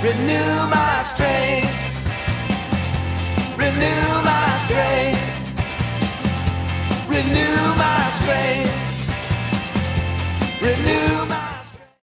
Renew my strength. Renew my strength. Renew my strength. Renew my